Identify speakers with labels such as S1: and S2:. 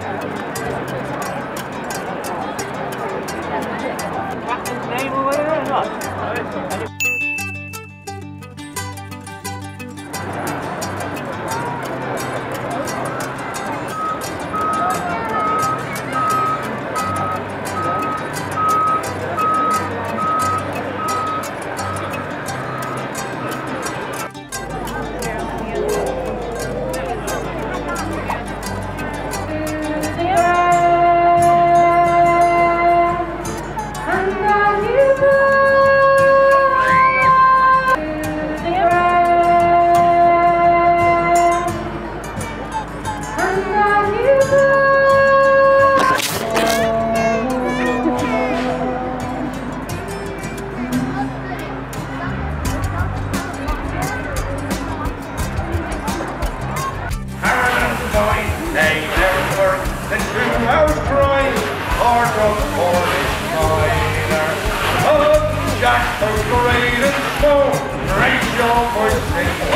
S1: And fine, they never work the two house grind, or from Jack the great and great job for sing